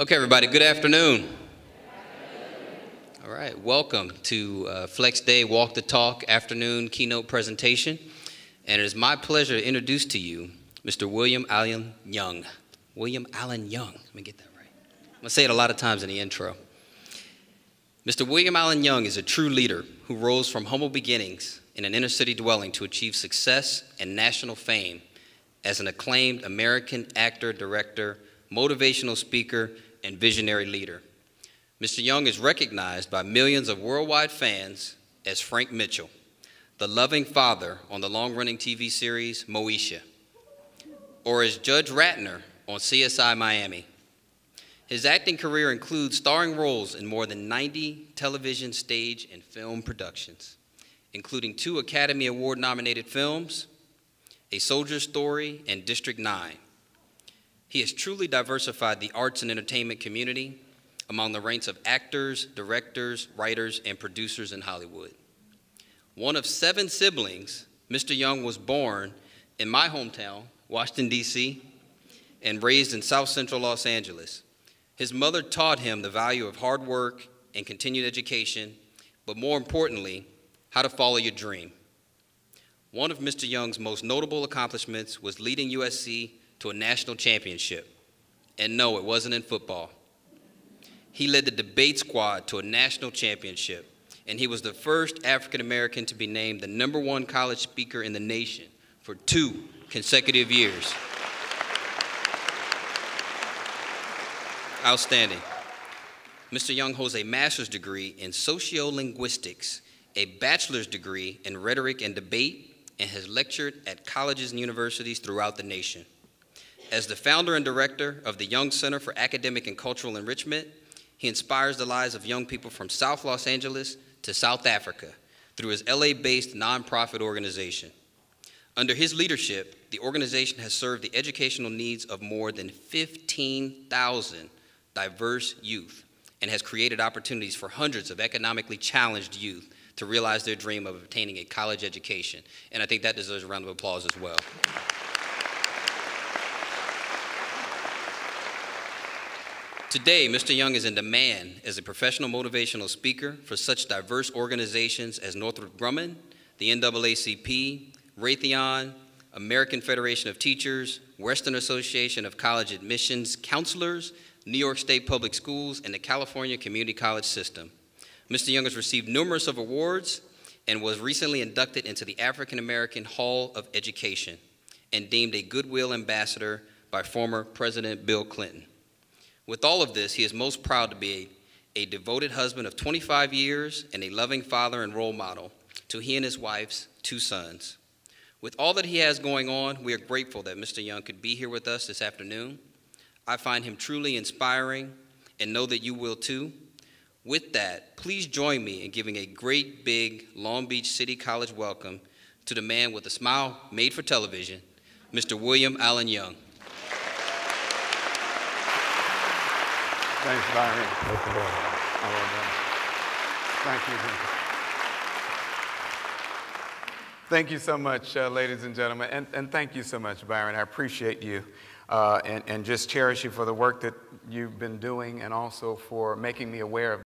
Okay, everybody, good afternoon. All right, welcome to uh, Flex Day Walk the Talk afternoon keynote presentation. And it is my pleasure to introduce to you Mr. William Allen Young. William Allen Young, let me get that right. I'm gonna say it a lot of times in the intro. Mr. William Allen Young is a true leader who rose from humble beginnings in an inner city dwelling to achieve success and national fame as an acclaimed American actor, director, motivational speaker, and visionary leader. Mr. Young is recognized by millions of worldwide fans as Frank Mitchell, the loving father on the long running TV series Moesha, or as Judge Ratner on CSI Miami. His acting career includes starring roles in more than 90 television, stage, and film productions, including two Academy Award nominated films, A Soldier's Story, and District 9. He has truly diversified the arts and entertainment community among the ranks of actors, directors, writers, and producers in Hollywood. One of seven siblings, Mr. Young was born in my hometown, Washington, D.C., and raised in South Central Los Angeles. His mother taught him the value of hard work and continued education, but more importantly, how to follow your dream. One of Mr. Young's most notable accomplishments was leading USC to a national championship. And no, it wasn't in football. He led the debate squad to a national championship, and he was the first African American to be named the number one college speaker in the nation for two consecutive years. Outstanding. Mr. Young holds a master's degree in sociolinguistics, a bachelor's degree in rhetoric and debate, and has lectured at colleges and universities throughout the nation. As the founder and director of the Young Center for Academic and Cultural Enrichment, he inspires the lives of young people from South Los Angeles to South Africa through his LA based nonprofit organization. Under his leadership, the organization has served the educational needs of more than 15,000 diverse youth and has created opportunities for hundreds of economically challenged youth to realize their dream of obtaining a college education. And I think that deserves a round of applause as well. Today, Mr. Young is in demand as a professional motivational speaker for such diverse organizations as Northrop Grumman, the NAACP, Raytheon, American Federation of Teachers, Western Association of College Admissions Counselors, New York State Public Schools, and the California Community College System. Mr. Young has received numerous of awards and was recently inducted into the African American Hall of Education and deemed a Goodwill Ambassador by former President Bill Clinton. With all of this, he is most proud to be a, a devoted husband of 25 years and a loving father and role model to he and his wife's two sons. With all that he has going on, we are grateful that Mr. Young could be here with us this afternoon. I find him truly inspiring and know that you will too. With that, please join me in giving a great big Long Beach City College welcome to the man with a smile made for television, Mr. William Allen Young. Thanks, Byron. Thank you. Thank you so much, uh, ladies and gentlemen, and, and thank you so much, Byron. I appreciate you uh, and, and just cherish you for the work that you've been doing and also for making me aware of